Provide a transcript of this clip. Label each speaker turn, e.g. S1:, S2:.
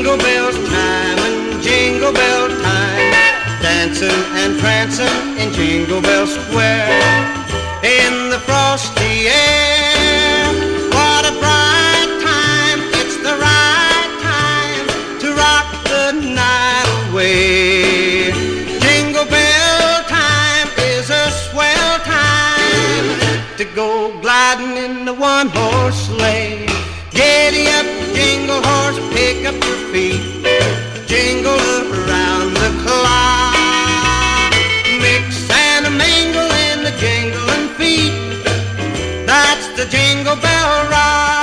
S1: Jingle bells time and jingle bell time, dancing and prancing in Jingle Bell Square. In the frosty air, what a bright time! It's the right time to rock the night away. Jingle bell time is a swell time to go gliding in the one horse sleigh. Giddy feet, jingle around the clock. Mix and a mingle in the jingling feet. That's the jingle bell rock.